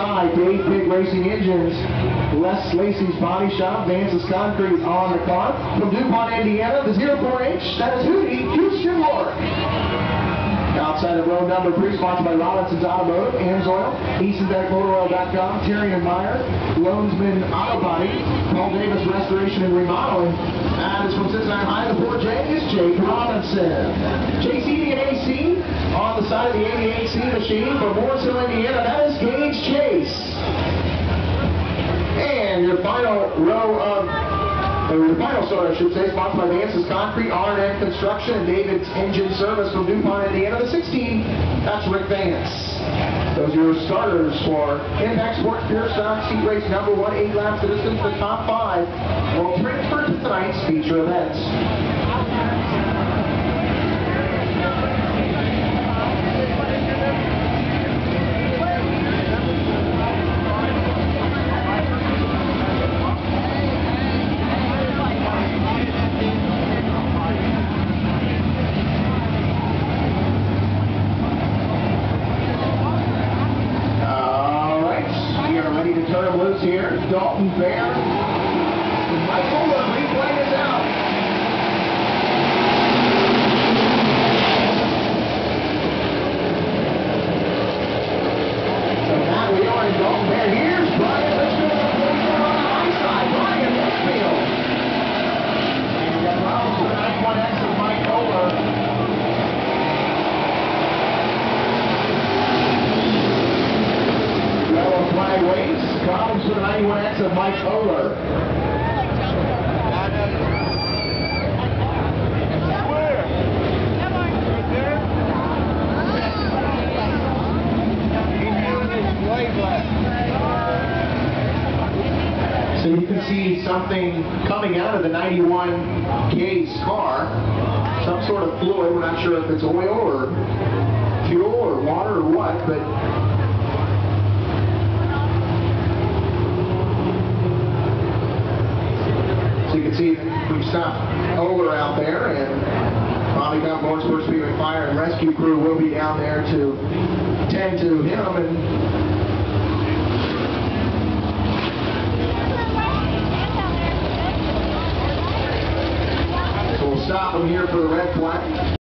side, Dave Pig Racing Engines, Les Lacey's Body Shop, Vance's Concrete on the car. From DuPont, Indiana, the 04H, that is Hootie Houston Rourke. Outside of row number three, sponsored by Robinson's Automotive, Amsoil, EasonBeckMotorOil.com, Terry and Meyer, Loansman Auto Body, Paul Davis Restoration and Remodeling. That is from Cincinnati High, the 4J is Jake Robinson. JCD and AC on the side of the 88C machine from Mooresville, Indiana, And your final row of or the final start, I should say, sponsored by Vance's Concrete, R&M Construction, and David's Engine Service from DuPont, Indiana. The 16, that's Rick Vance. Those are your starters for Impact Sports Pure Stock Seat Race number one, eight laps of distance. The top five will transfer to tonight's feature events. Here. Dalton Bear. Michael, the replay is out. So now we are in Dalton Bear. Here's Brian Litchfield on the on the high side. Brian Litchfield. And we got problems with the 91X of Mike Kohler. Yellow flag waves. Problems the 91X of Mike Kohler. So you can see something coming out of the 91 K's car, some sort of fluid. We're not sure if it's oil or fuel or water or what, but so you can see we've stopped Oler out there and Bobby Gun Sports Speedway Fire and Rescue Crew will be down there to tend to him and stop them here for the red flag.